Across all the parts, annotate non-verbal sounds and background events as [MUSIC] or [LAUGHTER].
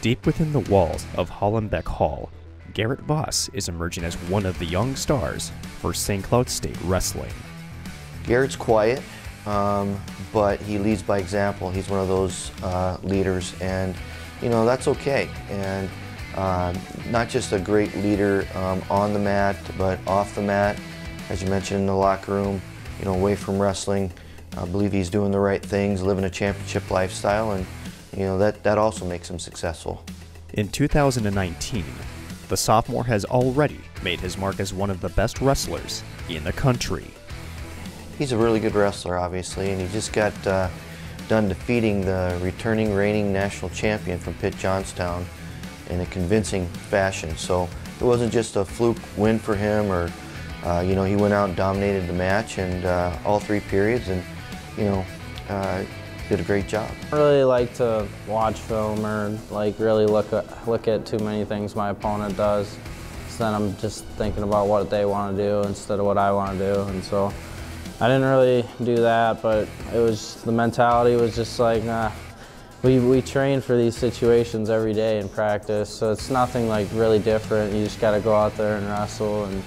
Deep within the walls of Halenbeck Hall, Garrett Vos is emerging as one of the young stars for St. Cloud State Wrestling. Garrett's quiet, um, but he leads by example. He's one of those uh, leaders, and you know that's okay. And uh, not just a great leader um, on the mat, but off the mat, as you mentioned in the locker room, you know, away from wrestling. I believe he's doing the right things, living a championship lifestyle, and you know that that also makes him successful. In 2019, the sophomore has already made his mark as one of the best wrestlers in the country. He's a really good wrestler, obviously, and he just got uh, done defeating the returning reigning national champion from Pitt Johnstown in a convincing fashion. So it wasn't just a fluke win for him, or uh, you know, he went out and dominated the match and uh, all three periods, and you know, uh, did a great job. I really like to watch film or like really look at, look at too many things my opponent does. So then I'm just thinking about what they want to do instead of what I want to do, and so. I didn't really do that, but it was the mentality was just like, nah, we, we train for these situations every day in practice, so it's nothing like really different. You just got to go out there and wrestle and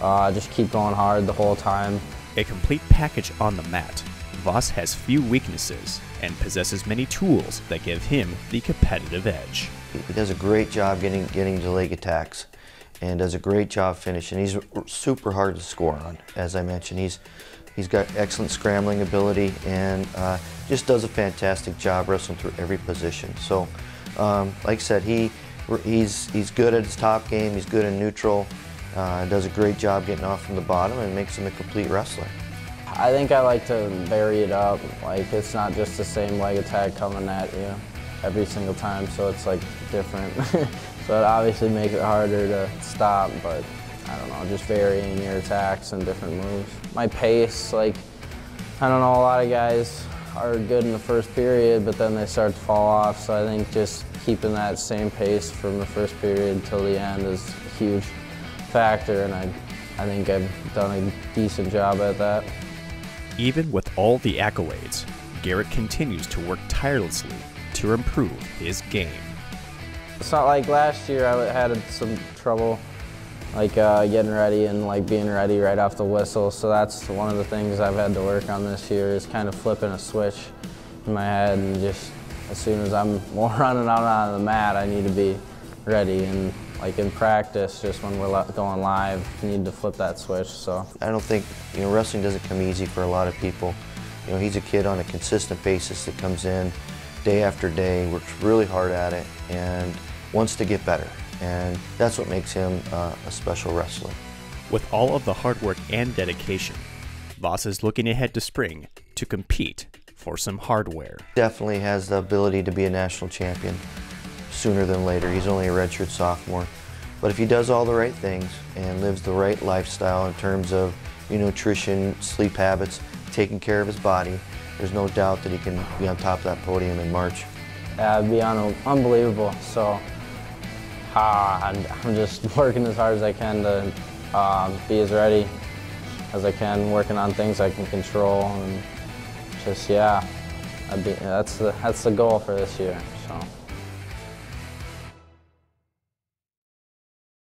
uh, just keep going hard the whole time. A complete package on the mat, Vos has few weaknesses and possesses many tools that give him the competitive edge. He does a great job getting, getting to leg attacks and does a great job finishing. He's super hard to score on, as I mentioned. He's he's got excellent scrambling ability and uh, just does a fantastic job wrestling through every position. So, um, like I said, he he's he's good at his top game. He's good in neutral. Uh, does a great job getting off from the bottom and makes him a complete wrestler. I think I like to vary it up. Like it's not just the same leg attack coming at you every single time, so it's like different. [LAUGHS] So it obviously makes it harder to stop, but I don't know, just varying your attacks and different moves. My pace, like, I don't know, a lot of guys are good in the first period, but then they start to fall off. So I think just keeping that same pace from the first period till the end is a huge factor, and I, I think I've done a decent job at that. Even with all the accolades, Garrett continues to work tirelessly to improve his game. It's not like last year I had some trouble like uh, getting ready and like being ready right off the whistle. So that's one of the things I've had to work on this year is kind of flipping a switch in my head and just as soon as I'm [LAUGHS] running out on the mat, I need to be ready. And like in practice, just when we're going live, you need to flip that switch. So I don't think you know wrestling doesn't come easy for a lot of people. You know, he's a kid on a consistent basis that comes in day after day, works really hard at it, and wants to get better. And that's what makes him uh, a special wrestler. With all of the hard work and dedication, Vos is looking ahead to spring to compete for some hardware. Definitely has the ability to be a national champion sooner than later. He's only a redshirt sophomore. But if he does all the right things and lives the right lifestyle in terms of you know, nutrition, sleep habits, taking care of his body, there's no doubt that he can be on top of that podium in March. Yeah, it'd be un unbelievable. So uh, I'm just [LAUGHS] working as hard as I can to uh, be as ready as I can, working on things I can control, and just yeah, be, that's the that's the goal for this year. So.